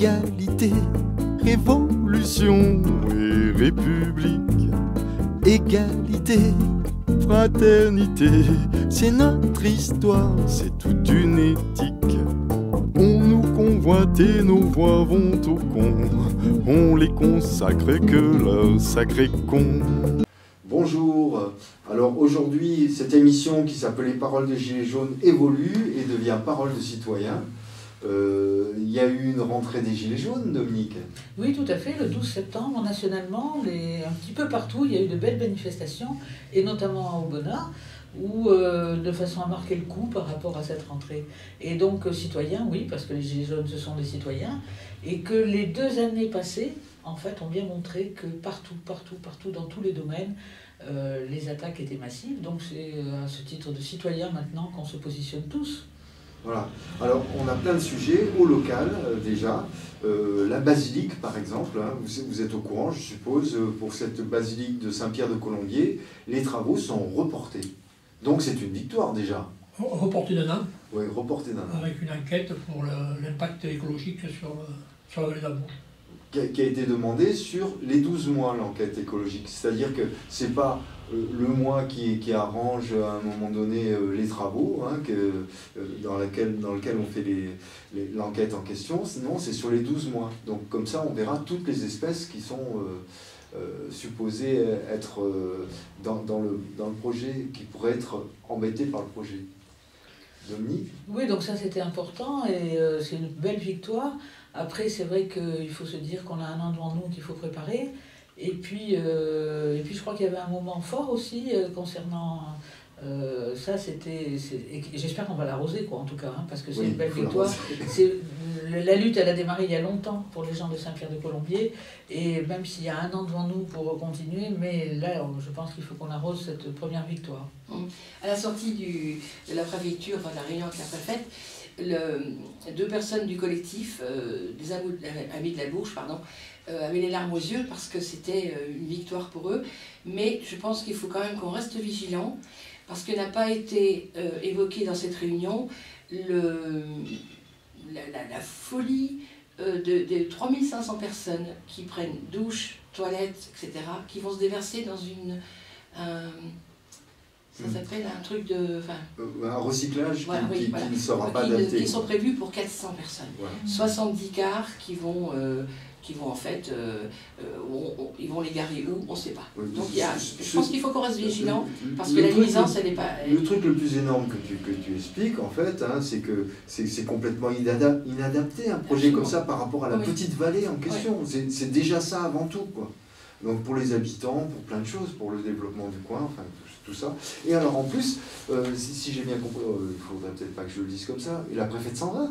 égalité, révolution et république, égalité, fraternité, c'est notre histoire, c'est toute une éthique. On nous convoite et nos voix vont au con, on les consacre que leur sacré con. Bonjour. Alors aujourd'hui, cette émission qui s'appelait Paroles de Gilets jaunes évolue et devient Paroles de citoyens. Euh, Il y a eu une rentrée des Gilets jaunes, Dominique. Oui, tout à fait. Le 12 septembre, nationalement, un petit peu partout, il y a eu de belles manifestations, et notamment à Aubenas, où, euh, de façon à marquer le coup par rapport à cette rentrée. Et donc, euh, citoyens, oui, parce que les Gilets jaunes, ce sont des citoyens, et que les deux années passées, en fait, ont bien montré que partout, partout, partout, dans tous les domaines, euh, les attaques étaient massives. Donc, c'est à ce titre de citoyen maintenant qu'on se positionne tous. Voilà. Alors on a plein de sujets au local euh, déjà. Euh, la basilique, par exemple, hein, vous, vous êtes au courant, je suppose, euh, pour cette basilique de Saint-Pierre de Colombier, les travaux sont reportés. Donc c'est une victoire déjà. reporté d'un an Oui, reportés d'un an. avec une enquête pour l'impact écologique sur, sur la vallée d'Amour. qui a, été demandé sur les 12 mois l'enquête écologique. C'est-à-dire que c'est pas euh, le mois qui, arrange à un moment donné euh, les travaux, hein, que, euh, dans, laquelle, dans lequel on fait l'enquête en question, sinon c'est sur les 12 mois. Donc comme ça on verra toutes les espèces qui sont euh, euh, supposées être euh, dans, le, dans le projet, qui pourraient être embêtées par le projet. Dominique? Oui, donc ça c'était important et euh, c'est une belle victoire. Après, c'est vrai qu'il faut se dire qu'on a un an devant nous qu'il faut préparer. Et puis, euh, et puis je crois qu'il y avait un moment fort aussi euh, concernant euh, ça. C'était, c'est- et j'espère qu'on va l'arroser quoi en tout cas, hein, parce que c'est Oui, une belle victoire. la lutte, elle a démarré il y a longtemps pour les gens de Saint-Pierre-de-Colombier, et même s'il y a un an devant nous pour continuer, mais là, je pense qu'il faut qu'on arrose cette première victoire. À la sortie du, de la préfecture, enfin de la réunion avec la préfète, deux personnes du collectif, euh, des amis de la Bourge, pardon, euh, avaient les larmes aux yeux parce que c'était euh, une victoire pour eux. Mais je pense qu'il faut quand même qu'on reste vigilant parce que n'a pas été évoqué dans cette réunion le, la, folie de, de 3500 personnes qui prennent douche, toilettes, etc., qui vont se déverser dans une... un- ça s'appelle un truc de... Enfin, Euh, Un recyclage qui, voilà, oui, qui- qui voilà. ne sera pas qui, adapté. qui sont prévus pour 400 personnes. Voilà. 70 cars qui vont, euh, qui vont en fait, euh, euh, on- on- ils vont les garer où On ne sait pas. Oui, Donc il y a, je pense qu'il faut qu'on reste vigilant Le- parce que la nuisance, le- elle n'est pas... Le truc le plus énorme que tu, que tu expliques, en fait, hein, c'est que c'est c'est complètement inada- inadapté un projet Absolument. comme ça par rapport à la Oui. petite vallée en question. C'est C'est déjà ça avant tout, quoi. Donc pour les habitants, pour plein de choses, pour le développement du coin, enfin tout, ça. Et alors en plus, euh, si, si j'ai bien compris, euh, il faudrait peut-être pas que je le dise comme ça, et la préfète s'en va.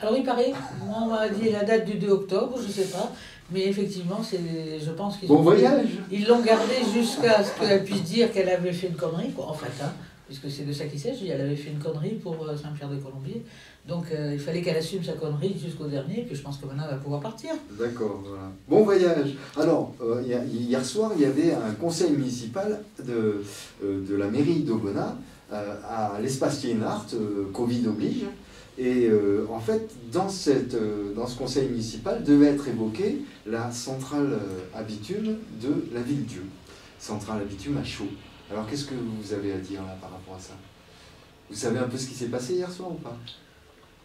Alors il paraît, moi on m'a dit la date du 2 octobre, je sais pas, mais effectivement, c'est, je pense qu'ils Bon voyage Ils l'ont gardée jusqu'à ce qu'elle puisse dire qu'elle avait fait une connerie, quoi, en fait, hein, puisque c'est de ça qu'il s'agit, elle avait fait une connerie pour euh, Saint-Pierre-de-Colombier. Donc euh, il fallait qu'elle assume sa connerie jusqu'au dernier, puis je pense que maintenant va pouvoir partir. D'accord, voilà. Bon voyage. Alors, euh, hi- hier soir, il y avait un conseil municipal de, de la mairie d'Aubenas à l'espace euh, Covid oblige. Et en fait, dans, cette, dans ce conseil municipal devait être évoquée la centrale à de la ville-dieu. Centrale à à chaud. Alors, qu'est-ce que vous avez à dire là par rapport à ça? Vous savez un peu ce qui s'est passé hier soir ou pas?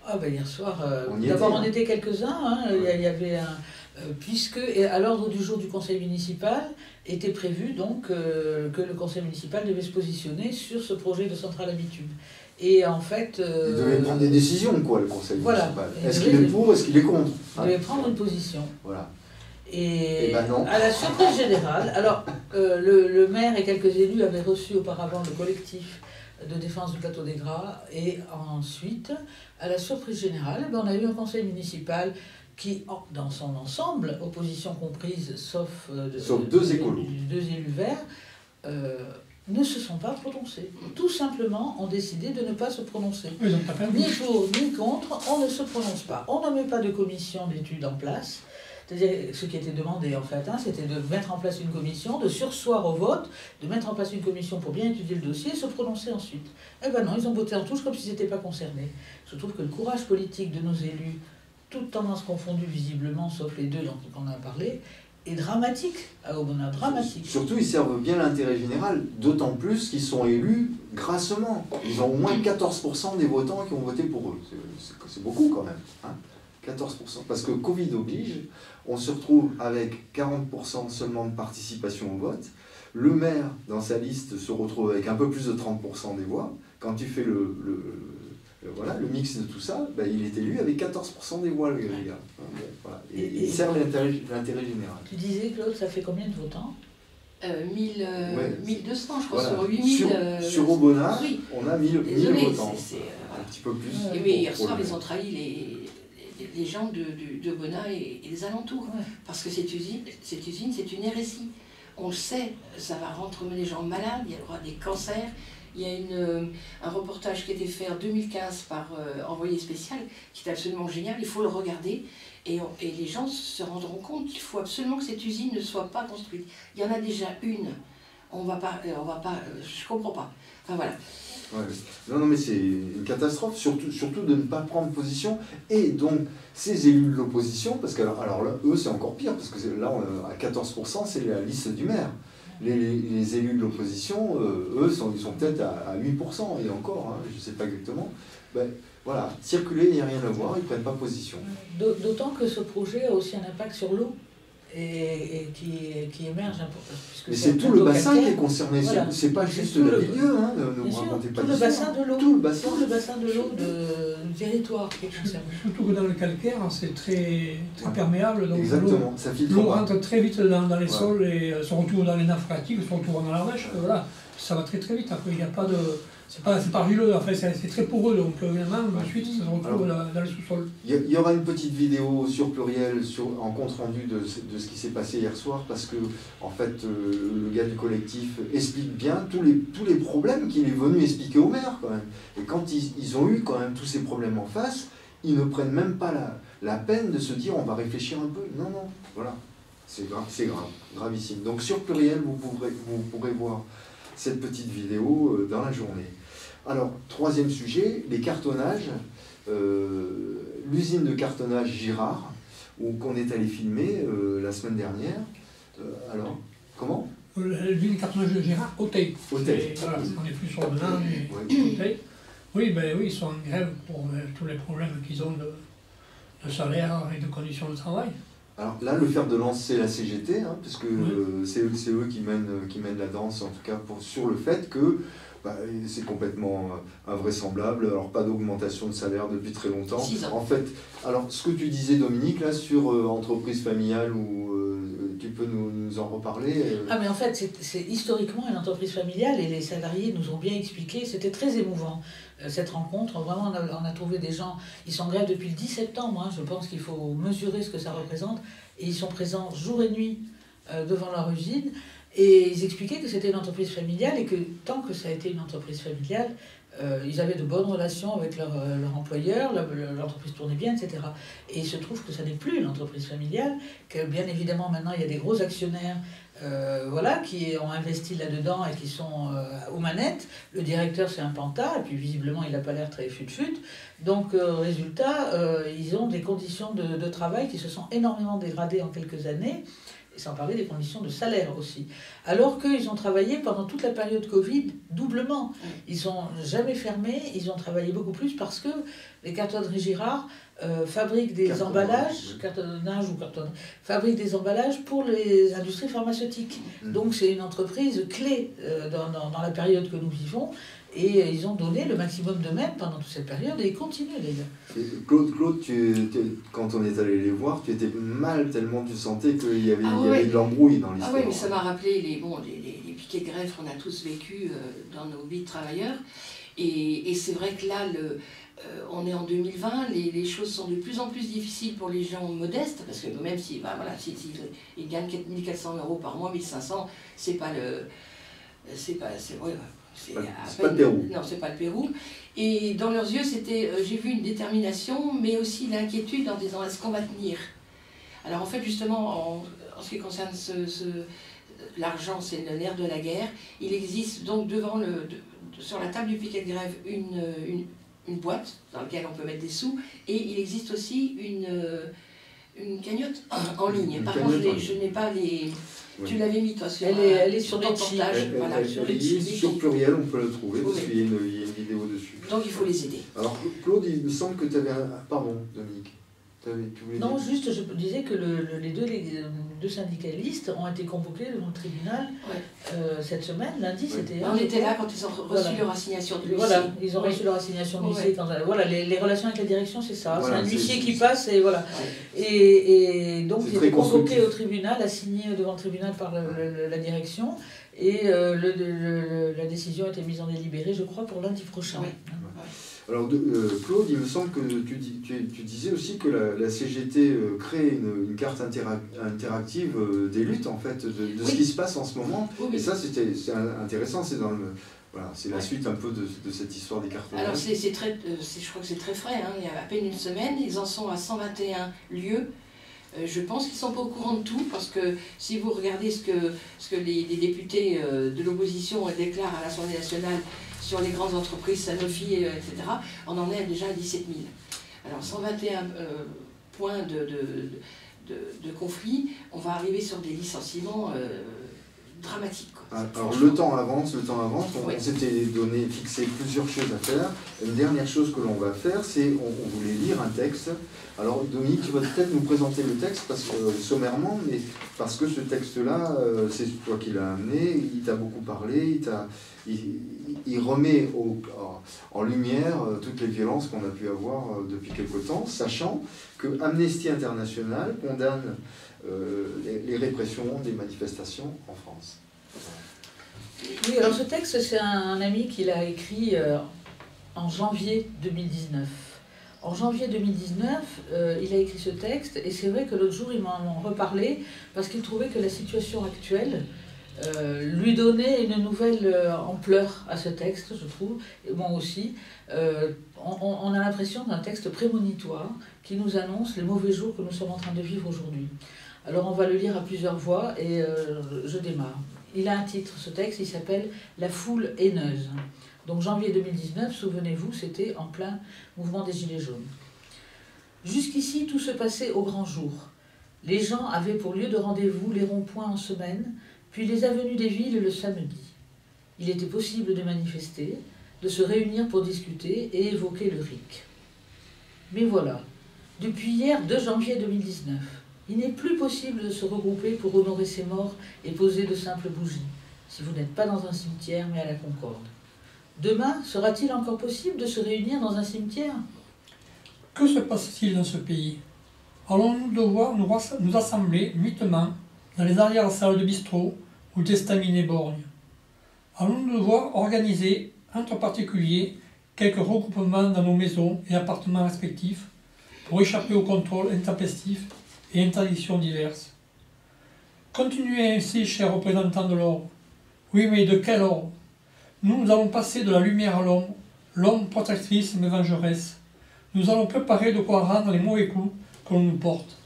Ah ben hier soir, euh, d'abord on hein. était quelques-uns, hein, il y a- il y avait un... euh, puisque à l'ordre du jour du conseil municipal était prévu donc euh, que le conseil municipal devait se positionner sur ce projet de centrale à bitume. Et en fait... Il devait prendre des décisions, quoi, le conseil voilà. municipal. Est-ce qu'il est pour, est-ce qu'il est contre? Il Hein devait prendre une position. Voilà. Et Eh ben non. à la surprise générale, alors euh, le, le maire et quelques élus avaient reçu auparavant le collectif de défense du plateau des Gras et ensuite, à la surprise générale, eh ben, on a eu un conseil municipal qui, dans son ensemble, opposition comprise, sauf, euh, de- deux écolos. deux élus verts, euh, ne se sont pas prononcés. Tout simplement ont décidé de ne pas se prononcer. Ni pour ni contre, on ne se prononce pas. On ne met pas de commission d'études en place. C'est-à-dire, ce qui était demandé en fait, hein, c'était de mettre en place une commission, de sursoir au vote, de mettre en place une commission pour bien étudier le dossier et se prononcer ensuite. Eh ben non, ils ont voté en touche comme s'ils n'étaient pas concernés. Je trouve que le courage politique de nos élus, toutes tendances confondues visiblement, sauf les deux dont on a parlé, est dramatique à dramatique. Surtout, ils servent bien l'intérêt général, d'autant plus qu'ils sont élus grassement. Ils ont au moins 14% des votants qui ont voté pour eux. C'est beaucoup quand même. hein. 14%. Parce que Covid oblige, on se retrouve avec 40% seulement de participation au vote. Le maire, dans sa liste, se retrouve avec un peu plus de 30% des voix. Quand tu fais le, le- le- voilà, le mix de tout ça, ben, il est élu avec 14% des voix, le gars. Hein, voilà. Et, Et- il sert l'intérêt général. Tu disais, Claude, ça fait combien de votants? Euh, 1000, euh, Ouais. 1200, je crois, Voilà. sur 8000. Sur, euh, sur oui. on a 1000, 1000 Désolé, votants. c'est- euh, Un petit peu plus. Et mais hier soir, ils ont trahi les, les, gens de, de, de Bonnat et, et des alentours. Ouais. Parce que cette usine, cette usine, c'est une hérésie. On le sait, ça va rendre les gens malades, il y aura des cancers. Il y a une, euh, un reportage qui a été fait en 2015 par euh, Envoyé spécial, qui est absolument génial, il faut le regarder. Et, on- et les gens se rendront compte qu'il faut absolument que cette usine ne soit pas construite. Il y en a déjà une. On va pas, euh, on va pas, je comprends pas. Enfin voilà. Ouais. Non, non, mais c'est une catastrophe, surtout, surtout de ne pas prendre position. Et donc, ces élus de l'opposition, parce que alors, là, eux, c'est encore pire, parce que là, on- à 14%, c'est la liste du maire. Les, les- élus de l'opposition, euh, eux, sont, ils sont peut-être à, à 8%, et encore, hein, je ne sais pas exactement. Ben, voilà, circuler, il n'y a rien à voir, ils ne prennent pas position. D'au- D'autant que ce projet a aussi un impact sur l'eau et, et qui, qui émerge. un peu, puisque Mais c'est tout le bassin qui est concerné, c'est- Voilà. c'est pas juste la le- milieu, hein, ne sûr, racontez pas tout le bassin de l'eau, Tout le bassin. tout le bassin de l'eau de- du territoire qui est concerné. Surtout que dans le calcaire, c'est très, très Ouais. perméable. Donc l'eau- Exactement, ça filtre L'eau rentre très vite dans, dans les Ouais. sols et euh, se retrouve dans les nappes phréatiques, se retrouve dans la rêche. Voilà, ça va très très vite. Après, il n'y a pas de. C'est pas, pas argileux, enfin, c'est c'est très poreux, donc euh, évidemment, Ouais. ensuite, ça se retrouve Alors- dans, dans le sous-sol. Il y aura une petite vidéo sur Pluriel sur, en compte rendu de, ce- de ce qui s'est passé hier soir parce que en fait euh, le gars du collectif explique bien tous les, tous les problèmes qu'il est venu expliquer au maire quand même. Et quand ils, ils ont eu quand même tous ces problèmes en face, ils ne prennent même pas la, la peine de se dire on va réfléchir un peu. Non, non, voilà. C'est grave, c'est grave, gravissime. Donc sur Pluriel, vous pourrez, vous pourrez voir cette petite vidéo euh, dans la journée. Alors, troisième sujet, les cartonnages. Euh, L'usine de cartonnage Girard, où qu'on est allé filmer euh, la semaine dernière. Euh, alors, comment? Euh, L'huile cartonnage de. Auteuil. Et Voilà, on n'est plus sur le Nant, mais Oui. Oui, ben oui, ils sont en grève pour tous les problèmes qu'ils ont de, de salaire et de conditions de travail. Alors là, le fer de lance, c'est la CGT, hein, puisque Oui. euh, c'est eux, c'est eux qui mènent, euh, qui mènent la danse, en tout cas pour, sur le fait que bah, c'est complètement euh, invraisemblable. Alors pas d'augmentation de salaire depuis très longtemps. Six ans. En fait, alors ce que tu disais Dominique là sur euh, entreprise familiale, ou euh, tu peux nous, en reparler euh, Ah mais en fait, c'est- historiquement une entreprise familiale et les salariés nous ont bien expliqué, c'était très émouvant euh, cette rencontre. Vraiment, on a, trouvé des gens, ils sont en depuis le 10 septembre, hein, je pense qu'il faut mesurer ce que ça représente, et ils sont présents jour et nuit euh, devant leur usine. Et ils expliquaient que c'était une entreprise familiale et que tant que ça a été une entreprise familiale, euh, ils avaient de bonnes relations avec leur, euh, leur employeur, l'entreprise tournait bien, etc. Et il se trouve que ça n'est plus une entreprise familiale, que bien évidemment maintenant il y a des gros actionnaires euh, voilà, qui ont investi là-dedans et qui sont aux manettes. Le directeur, c'est un panta, et puis visiblement, il n'a pas l'air très fut-fut. Donc, euh, résultat, ils ont des conditions de, de travail qui se sont énormément dégradées en quelques années, et sans parler des conditions de salaire aussi. Alors qu'ils ont travaillé pendant toute la période Covid doublement. Ils n'ont jamais fermé, ils ont travaillé beaucoup plus parce que les cartonneries Girard euh, fabriquent des emballages, oui. cartonnage ou carton, fabriquent des emballages pour les industries pharmaceutiques. Mhm. Donc c'est une entreprise clé euh, dans, dans- dans la période que nous vivons et euh, ils ont donné le maximum d'eux-mêmes pendant toute cette période et ils continuent d'ailleurs. Claude, Claude tu, tu- quand on est allé les voir, tu étais mal tellement tu sentais qu'il y avait, Ah il y avait ouais. de l'embrouille dans Ah l'histoire. oui, mais ça m'a rappelé les, bon, les, les, les piquets de grève qu'on a tous vécu euh, dans nos vies de travailleurs. Et, et c'est vrai que là, le, euh, on est en 2020, les, les choses sont de plus en plus difficiles pour les gens modestes, parce que même si, bah, voilà, si, si ils gagnent 4400 euros par mois, 1500, c'est pas le. C'est pas. C'est ouais, c'est pas- le Pérou. Non, c'est pas le Pérou. Et dans leurs yeux, c'était, euh, j'ai vu une détermination, mais aussi l'inquiétude en disant est-ce qu'on va tenir? Alors en fait, justement, en, ce qui concerne ce, l'argent, c'est le nerf de la guerre. Il existe donc devant le, sur la table du piquet de grève une, une, une, boîte dans laquelle on peut mettre des sous, et il existe aussi une, une cagnotte en ligne. Par contre, je n'ai pas les tu l'avais mis toi sur, elle est, elle est sur ton portage. voilà, sur, les sur pluriel, on peut le trouver parce qu'il y, a une vidéo dessus. Donc il faut les aider. Alors Claude, il me semble que tu avais un. Pardon, Dominique. Non, juste, je disais que les, deux, les, deux, syndicalistes ont été convoqués devant le tribunal euh, cette semaine, lundi, c'était... On était là quand ils ont reçu leur assignation de lycée. Voilà, ils ont reçu leur assignation de lycée. voilà, les, relations avec la direction, c'est ça. c'est un huissier qui passe et voilà. Et, et donc, ils étaient convoqués au tribunal, assignés devant le tribunal par la direction. Et euh, le, la décision a été mise en délibéré, je crois, pour lundi prochain. Alors, euh, Claude, il me semble que tu, tu, disais aussi que la, CGT euh, crée une, carte interactive euh, des luttes, en fait, de, ce qui se passe en ce moment. Et ça, c'était intéressant. C'est dans le. Voilà, c'est la suite un peu de, cette histoire des cartes. Alors, c'est très, je crois que c'est très frais. Hein. Il y a à peine une semaine, ils en sont à 121 lieux je pense qu'ils ne sont pas au courant de tout, parce que si vous regardez ce que, les, députés de l'opposition déclarent à l'Assemblée nationale sur les grandes entreprises, Sanofi, euh, etc., on en est déjà à 17 000. Alors 121 euh, points de, de, conflit, on va arriver sur des licenciements euh, dramatiques. Ah, alors le temps avance, le temps avance, on, s'était donné, fixé plusieurs choses à faire. Une dernière chose que l'on va faire, c'est on, voulait lire un texte. Alors Dominique, tu vas peut-être nous présenter le texte parce que, sommairement, mais parce que ce texte-là, c'est toi qui l'as amené, il t'a beaucoup parlé, il t'a il, remet en, lumière euh, toutes les violences qu'on a pu avoir euh, depuis quelque temps, sachant que Amnesty International condamne euh, les, répressions des manifestations en France. Oui, alors ce texte, c'est un, ami qui l'a écrit en janvier 2019. En janvier 2019, il a écrit ce texte et c'est vrai que l'autre jour, il m'en reparlé parce qu'il trouvait que la situation actuelle euh, lui donner une nouvelle euh, ampleur à ce texte, je trouve, et moi aussi. Euh, on, a l'impression d'un texte prémonitoire qui nous annonce les mauvais jours que nous sommes en train de vivre aujourd'hui. Alors on va le lire à plusieurs voix et je démarre. Il a un titre, ce texte, il s'appelle La foule haineuse. Donc janvier 2019, souvenez-vous, c'était en plein mouvement des Gilets jaunes. Jusqu'ici, tout se passait au grand jour. Les gens avaient pour lieu de rendez-vous les ronds-points en semaine, puis les avenues des villes le samedi. Il était possible de manifester, de se réunir pour discuter et évoquer le RIC. Mais voilà, depuis hier 2 janvier 2019, il n'est plus possible de se regrouper pour honorer ses morts et poser de simples bougies, si vous n'êtes pas dans un cimetière mais à la Concorde. Demain, sera-t-il encore possible de se réunir dans un cimetière? Que se passe-t-il dans ce pays? Allons-nous devoir nous assembler mutement dans les arrières-salles de bistrot ou d'estaminet borgne? Allons-nous devoir organiser, entre particuliers, quelques regroupements dans nos maisons et appartements respectifs pour échapper au contrôle intempestif et interdictions diverses. Continuez ainsi, chers représentants de l'ordre. Oui, mais de quel ordre? Nous, nous allons passer de la lumière à l'ombre, l'ombre protectrice mais vengeresse. Nous allons préparer de quoi rendre les mauvais coups que l'on nous porte.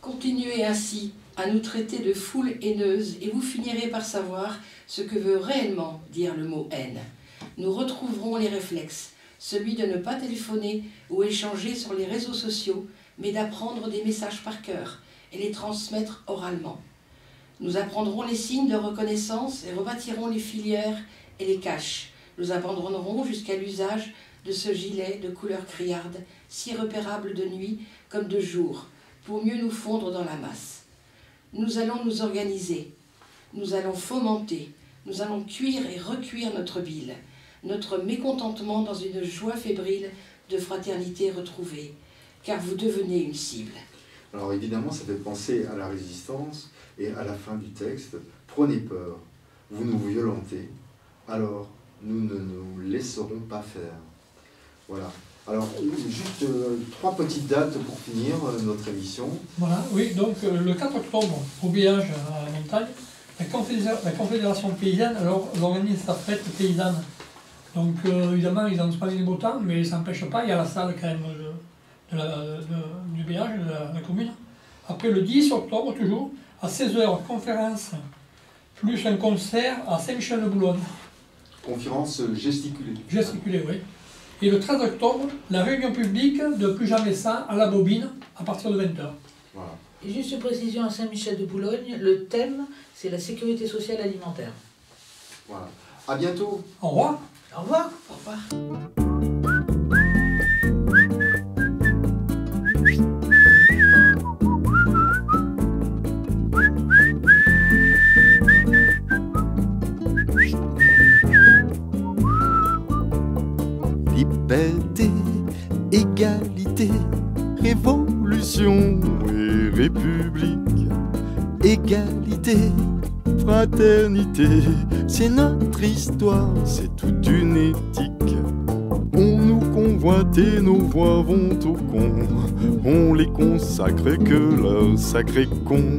Continuez ainsi, à nous traiter de foule haineuse et vous finirez par savoir ce que veut réellement dire le mot haine. Nous retrouverons les réflexes, celui de ne pas téléphoner ou échanger sur les réseaux sociaux, mais d'apprendre des messages par cœur et les transmettre oralement. Nous apprendrons les signes de reconnaissance et rebâtirons les filières et les caches. Nous abandonnerons jusqu'à l'usage de ce gilet de couleur criarde, si repérable de nuit comme de jour, pour mieux nous fondre dans la masse. Nous allons nous organiser, nous allons fomenter, nous allons cuire et recuire notre bile, notre mécontentement dans une joie fébrile de fraternité retrouvée, car vous devenez une cible. Alors évidemment, ça fait penser à la résistance et à la fin du texte. Prenez peur, vous nous violentez, alors nous ne nous laisserons pas faire. Voilà. Alors, juste euh, trois petites dates pour finir euh, notre émission. Voilà, oui, donc euh, le 4 octobre, au Béage à la montagne, la, Confédération, paysanne alors, organise sa fête paysanne. Donc, évidemment, ils n'ont pas eu beau temps, mais ça n'empêche pas, il y a la salle quand même de, du Béage, de la, commune, Après le 10 octobre, toujours, à 16h, conférence, plus un concert à Saint-Michel-de-Boulogne. Conférence gesticulée. Gesticulé, oui. Et le 13 octobre, la réunion publique de Plus jamais ça à la bobine à partir de 20h. Voilà. Et juste une précision à Saint-Michel-de-Boulogne, le thème, c'est la sécurité sociale alimentaire. voilà. À bientôt. Au revoir. Au revoir. Au revoir. C'est notre histoire, c'est toute une éthique. On nous convoite et nos voix vont au con, on les consacre que leur sacré con.